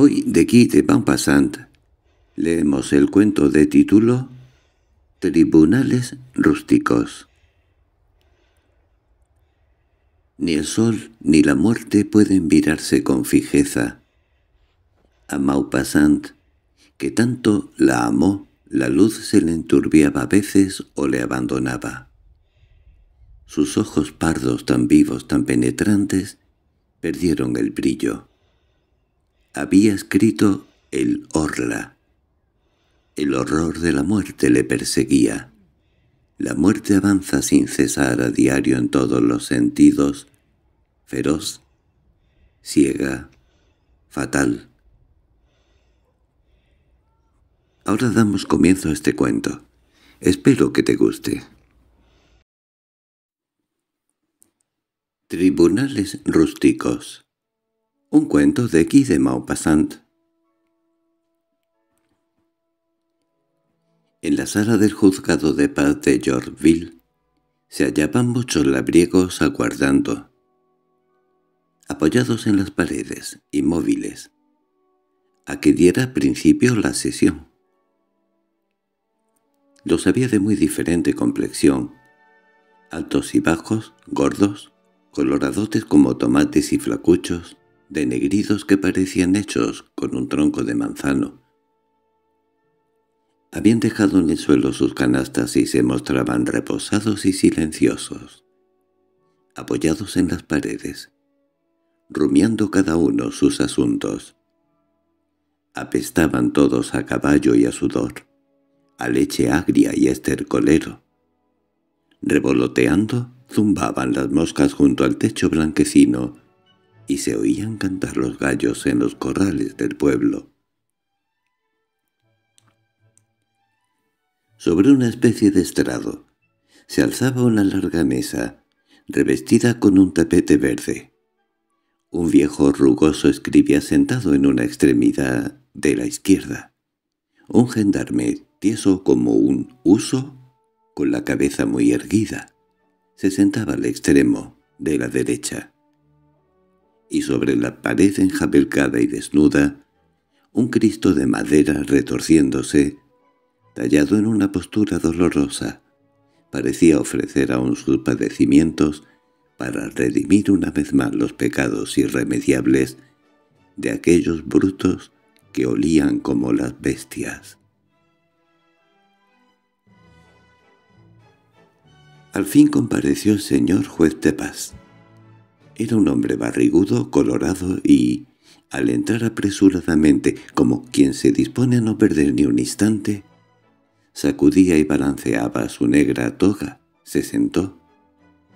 Hoy de Guy de Maupassant leemos el cuento de título Tribunales rústicos. Ni el sol ni la muerte pueden mirarse con fijeza. A Maupassant, que tanto la amó, la luz se le enturbiaba a veces o le abandonaba. Sus ojos pardos tan vivos, tan penetrantes, perdieron el brillo. Había escrito el Orla. El horror de la muerte le perseguía. La muerte avanza sin cesar a diario en todos los sentidos, feroz, ciega, fatal. Ahora damos comienzo a este cuento. Espero que te guste. Tribunales rústicos Un cuento de Guy de Maupassant En la sala del juzgado de paz de Yorkville se hallaban muchos labriegos aguardando, apoyados en las paredes, inmóviles, a que diera principio la sesión. Los había de muy diferente complexión, altos y bajos, gordos, coloradotes como tomates y flacuchos, denegridos que parecían hechos con un tronco de manzano, habían dejado en el suelo sus canastas y se mostraban reposados y silenciosos, apoyados en las paredes, rumiando cada uno sus asuntos. Apestaban todos a caballo y a sudor, a leche agria y a estercolero. Revoloteando, zumbaban las moscas junto al techo blanquecino y se oían cantar los gallos en los corrales del pueblo. Sobre una especie de estrado se alzaba una larga mesa, revestida con un tapete verde. Un viejo rugoso escribía sentado en una extremidad de la izquierda. Un gendarme, tieso como un uso, con la cabeza muy erguida, se sentaba al extremo de la derecha. Y sobre la pared enjabelcada y desnuda, un Cristo de madera retorciéndose tallado en una postura dolorosa, parecía ofrecer aún sus padecimientos para redimir una vez más los pecados irremediables de aquellos brutos que olían como las bestias. Al fin compareció el señor juez de paz. Era un hombre barrigudo, colorado y, al entrar apresuradamente, como quien se dispone a no perder ni un instante, Sacudía y balanceaba su negra toga. Se sentó.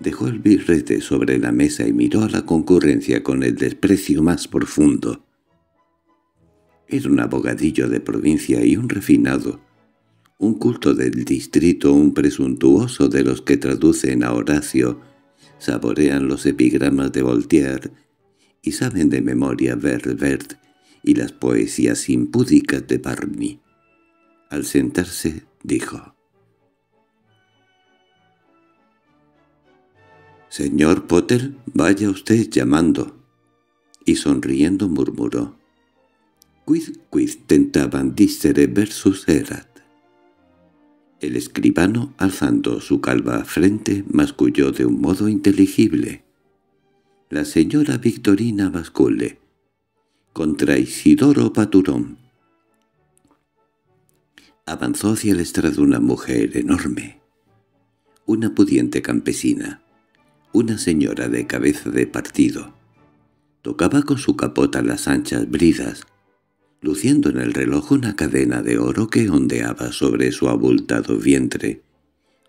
Dejó el birrete sobre la mesa y miró a la concurrencia con el desprecio más profundo. Era un abogadillo de provincia y un refinado, un culto del distrito, un presuntuoso de los que traducen a Horacio, saborean los epigramas de Voltaire y saben de memoria Verbert y las poesías impúdicas de Barney. Al sentarse, dijo. «Señor Potter, vaya usted llamando». Y sonriendo murmuró. «Quid quid tentaban dicere versus erat». El escribano, alzando su calva frente, masculló de un modo inteligible. «La señora Victorina Bascule, contra Isidoro Paturón, Avanzó hacia el estrado una mujer enorme, una pudiente campesina, una señora de cabeza de partido. Tocaba con su capota las anchas bridas, luciendo en el reloj una cadena de oro que ondeaba sobre su abultado vientre,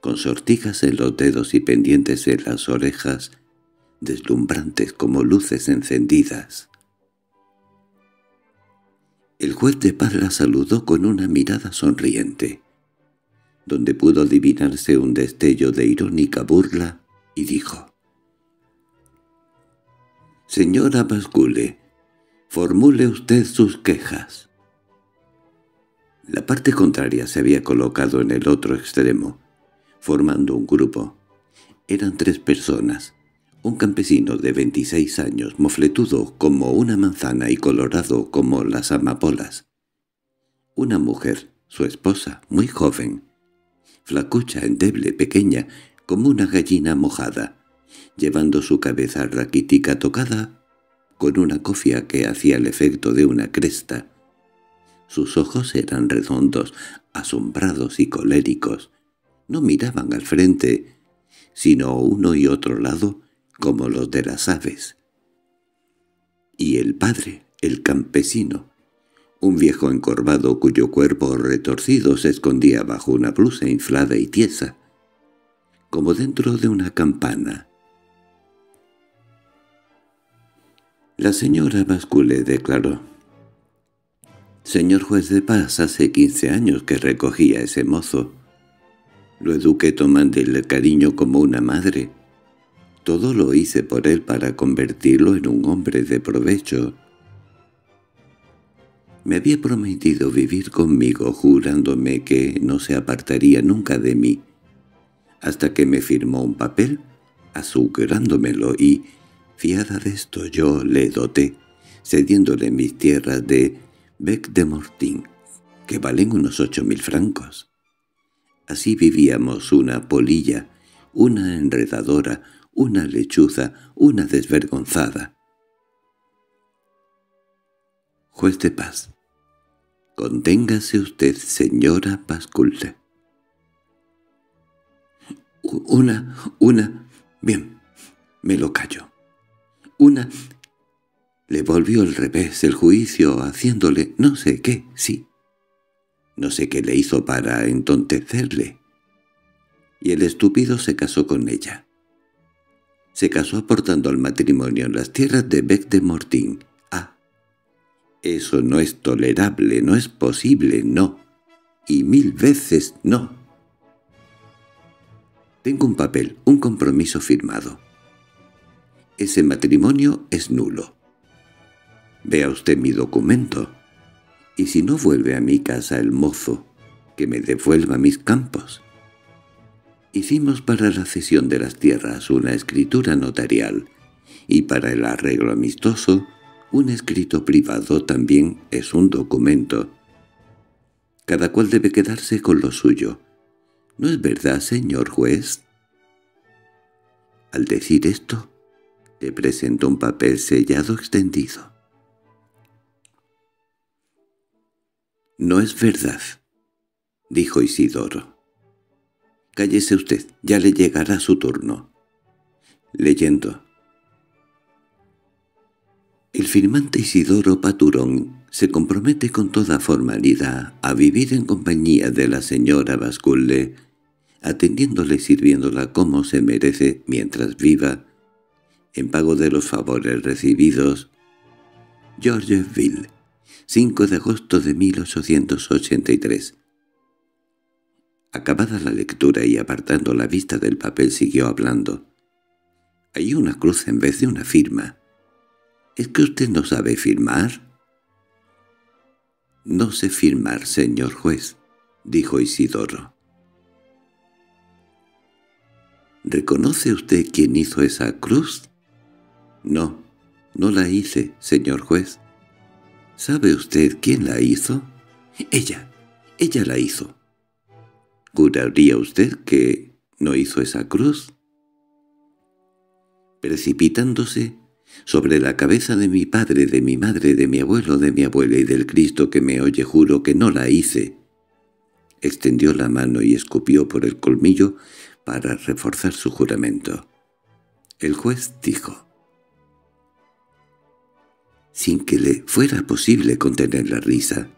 con sortijas en los dedos y pendientes en las orejas, deslumbrantes como luces encendidas. El juez de paz la saludó con una mirada sonriente, donde pudo adivinarse un destello de irónica burla, y dijo, «Señora Bascule, formule usted sus quejas». La parte contraria se había colocado en el otro extremo, formando un grupo. Eran tres personas, Un campesino de 26 años, mofletudo como una manzana y colorado como las amapolas. Una mujer, su esposa, muy joven, flacucha, endeble, pequeña, como una gallina mojada, llevando su cabeza raquítica tocada con una cofia que hacía el efecto de una cresta. Sus ojos eran redondos, asombrados y coléricos. No miraban al frente, sino uno y otro lado, como los de las aves. Y el padre, el campesino, un viejo encorvado cuyo cuerpo retorcido se escondía bajo una blusa inflada y tiesa, como dentro de una campana. La señora Bascule declaró, «Señor juez de paz, hace quince años que recogía a ese mozo. Lo eduqué tomándole cariño como una madre. Todo lo hice por él para convertirlo en un hombre de provecho». Me había prometido vivir conmigo jurándome que no se apartaría nunca de mí, hasta que me firmó un papel, azucarándomelo y, fiada de esto, yo le doté, cediéndole mis tierras de Bec de Mortín, que valen unos ocho mil francos. Así vivíamos una polilla, una enredadora, una lechuza, una desvergonzada. Juez de paz. Conténgase usted, señora Pasculta. Una, una... Bien, me lo callo. Una... Le volvió al revés el juicio haciéndole no sé qué, sí. No sé qué le hizo para entontecerle. Y el estúpido se casó con ella. Se casó aportando al matrimonio en las tierras de Bec de Mortín, eso no es tolerable, no es posible, no. Y mil veces no. Tengo un papel, un compromiso firmado. Ese matrimonio es nulo. Vea usted mi documento. Y si no vuelve a mi casa el mozo, que me devuelva mis campos. Hicimos para la cesión de las tierras una escritura notarial, y para el arreglo amistoso un escrito privado también es un documento. Cada cual debe quedarse con lo suyo. ¿No es verdad, señor juez? Al decir esto, le presentó un papel sellado extendido. «No es verdad», dijo Isidoro. «Cállese usted, ya le llegará su turno». Leyendo. El firmante Isidoro Paturón se compromete con toda formalidad a vivir en compañía de la señora Basculle, atendiéndole y sirviéndola como se merece mientras viva, en pago de los favores recibidos. Georgeville, 5 de agosto de 1883. Acabada la lectura y apartando la vista del papel siguió hablando. Hay una cruz en vez de una firma. ¿Es que usted no sabe firmar? —No sé firmar, señor juez —dijo Isidoro. —¿Reconoce usted quién hizo esa cruz? —No, no la hice, señor juez. —¿Sabe usted quién la hizo? —Ella, ella la hizo. —¿Juraría usted que no hizo esa cruz? Precipitándose, sobre la cabeza de mi padre, de mi madre, de mi abuelo, de mi abuela y del Cristo que me oye juro que no la hice. Extendió la mano y escupió por el colmillo para reforzar su juramento. El juez dijo, sin que le fuera posible contener la risa,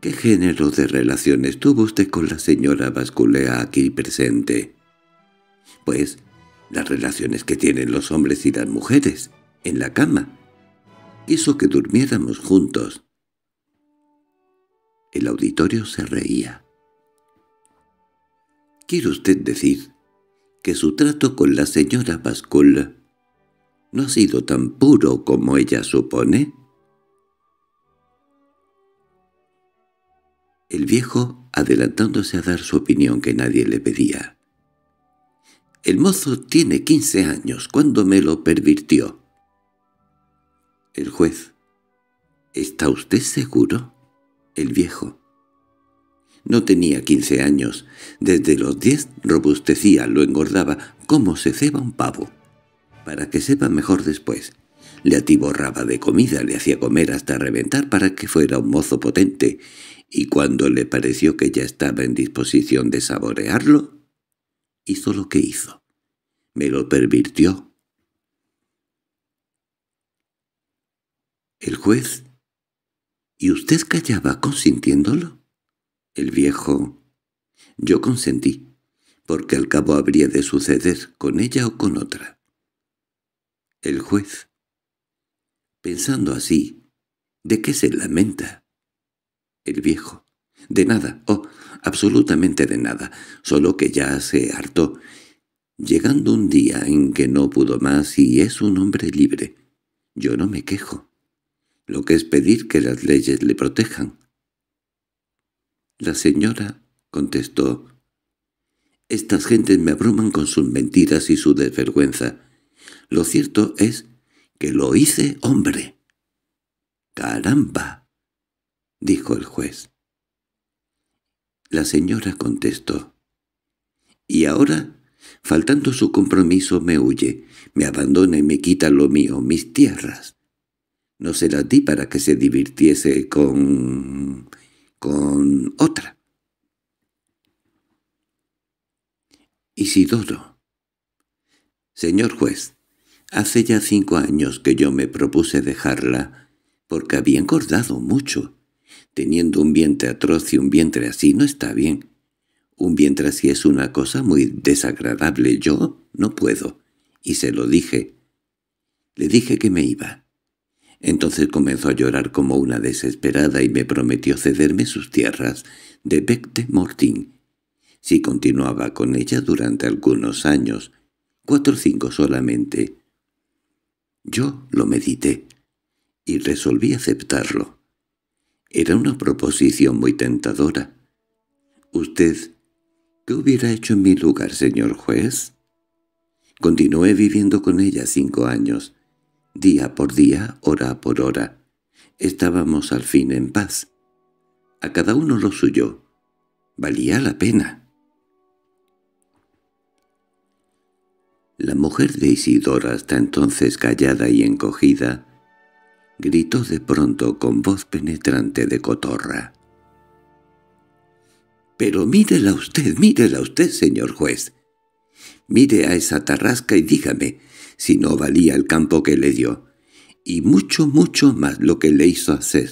¿Qué género de relaciones tuvo usted con la señora Basculea aquí presente? Pues las relaciones que tienen los hombres y las mujeres, en la cama. Hizo que durmiéramos juntos. El auditorio se reía. ¿Quiere usted decir que su trato con la señora Pascual no ha sido tan puro como ella supone? El viejo, adelantándose a dar su opinión que nadie le pedía, El mozo tiene quince años. ¿Cuándo me lo pervirtió? El juez. ¿Está usted seguro? El viejo. No tenía quince años. Desde los diez robustecía, lo engordaba, como se ceba un pavo. Para que sepa mejor después. Le atiborraba de comida, le hacía comer hasta reventar para que fuera un mozo potente, y cuando le pareció que ya estaba en disposición de saborearlo, hizo lo que hizo. Me lo pervirtió. El juez. ¿Y usted callaba consintiéndolo? El viejo. Yo consentí, porque al cabo habría de suceder con ella o con otra. El juez. Pensando así, ¿de qué se lamenta? El viejo. De nada, oh, absolutamente de nada, solo que ya se hartó, llegando un día en que no pudo más y es un hombre libre. Yo no me quejo. Lo que es pedir que las leyes le protejan. La señora contestó, «Estas gentes me abruman con sus mentiras y su desvergüenza. Lo cierto es que lo hice hombre». «¡Caramba!» dijo el juez. La señora contestó. «¿Y ahora?» Faltando su compromiso me huye, me abandona y me quita lo mío, mis tierras. No se las di para que se divirtiese con... con otra. Isidoro. Señor juez, hace ya cinco años que yo me propuse dejarla, porque había engordado mucho. Teniendo un vientre atroz y un vientre así no está bien. Un vientre así es una cosa muy desagradable. Yo no puedo. Y se lo dije. Le dije que me iba. Entonces comenzó a llorar como una desesperada y me prometió cederme sus tierras de Bec de Mortin. Si continuaba con ella durante algunos años, cuatro o cinco solamente. Yo lo medité y resolví aceptarlo. Era una proposición muy tentadora. —¿Usted qué hubiera hecho en mi lugar, señor juez? Continué viviendo con ella cinco años, día por día, hora por hora. Estábamos al fin en paz. A cada uno lo suyo. Valía la pena. La mujer de Isidora, hasta entonces callada y encogida, gritó de pronto con voz penetrante de cotorra. —Pero mírela usted, mírela usted, señor juez. Mire a esa tarrasca y dígame si no valía el campo que le dio, y mucho, mucho más lo que le hizo hacer.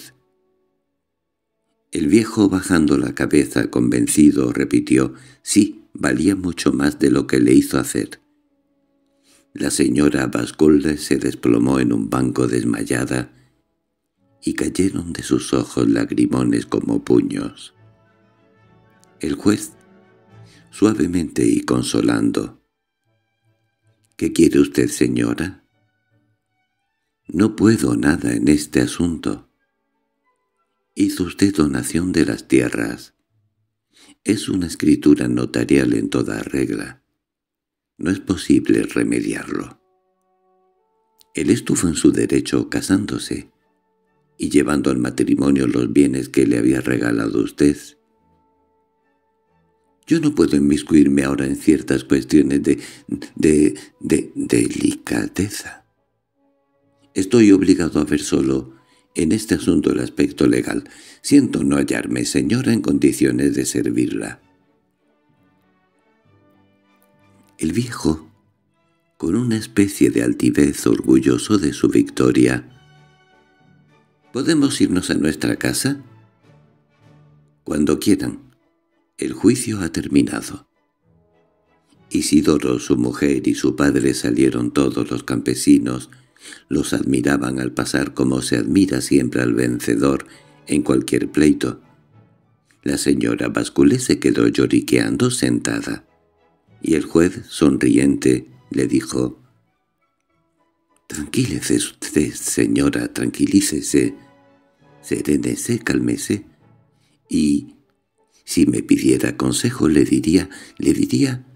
El viejo, bajando la cabeza convencido, repitió, «Sí, valía mucho más de lo que le hizo hacer». La señora Basculde se desplomó en un banco desmayada y cayeron de sus ojos lagrimones como puños. El juez, suavemente y consolando, «¿Qué quiere usted, señora?» «No puedo nada en este asunto. Hizo usted donación de las tierras. Es una escritura notarial en toda regla. No es posible remediarlo. Él estuvo en su derecho casándose y llevando al matrimonio los bienes que le había regalado usted. Yo no puedo inmiscuirme ahora en ciertas cuestiones de... de... de delicadeza. Estoy obligado a ver solo en este asunto el aspecto legal. Siento no hallarme, señora, en condiciones de servirla. El viejo, con una especie de altivez orgulloso de su victoria, ¿Podemos irnos a nuestra casa? Cuando quieran. El juicio ha terminado. Isidoro, su mujer y su padre salieron todos los campesinos. Los admiraban al pasar como se admira siempre al vencedor en cualquier pleito. La señora Basculé se quedó lloriqueando sentada, y el juez, sonriente, le dijo «Tranquilícese usted, señora, tranquilícese serénese, cálmese, y si me pidiera consejo le diría, le diría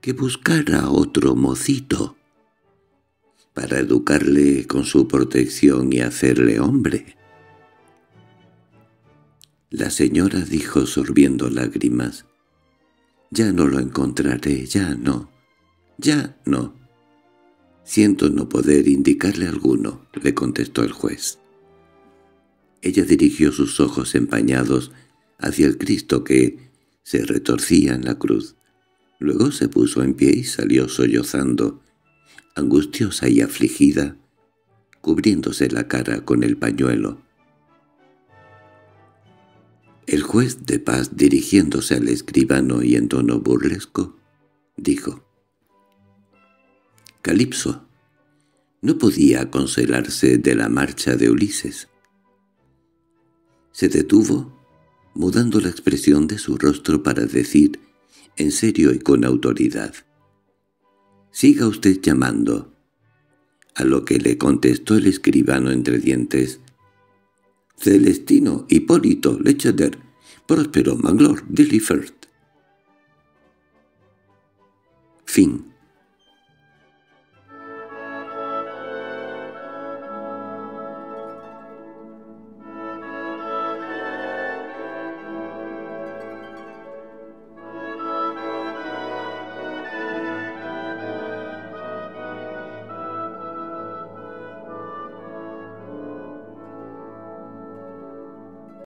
que buscara otro mocito para educarle con su protección y hacerle hombre. La señora dijo sorbiendo lágrimas, «Ya no lo encontraré, ya no, ya no». «Siento no poder indicarle alguno», le contestó el juez. Ella dirigió sus ojos empañados hacia el Cristo que se retorcía en la cruz. Luego se puso en pie y salió sollozando, angustiosa y afligida, cubriéndose la cara con el pañuelo. El juez de paz, dirigiéndose al escribano y en tono burlesco, dijo, «Calipso, no podía consolarse de la marcha de Ulises». Se detuvo, mudando la expresión de su rostro para decir, en serio y con autoridad, «Siga usted llamando». A lo que le contestó el escribano entre dientes, «Celestino Hipólito Lecheder, Próspero Manglor Dillifert». Fin